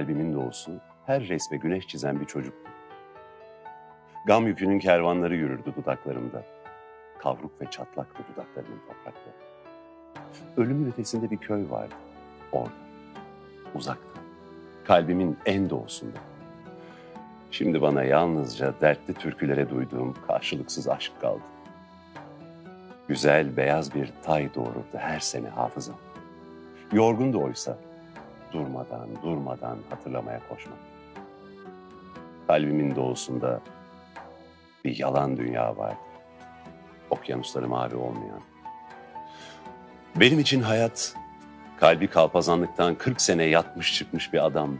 Kalbimin doğusu her resme güneş çizen bir çocuktu. Gam yükünün kervanları yürürdü dudaklarımda. Kavruk ve çatlaktı dudaklarımın toprakları. Ölümün ötesinde bir köy vardı. Orada. Uzakta. Kalbimin en doğusunda. Şimdi bana yalnızca dertli türkülere duyduğum karşılıksız aşk kaldı. Güzel beyaz bir tay doğururdu her sene hafızam. Yorgundu oysa durmadan durmadan hatırlamaya koşmak. Kalbimin doğusunda bir yalan dünya vardı. Okyanusları mavi olmayan. Benim için hayat kalbi kalpazanlıktan 40 sene yatmış çıkmış bir adam.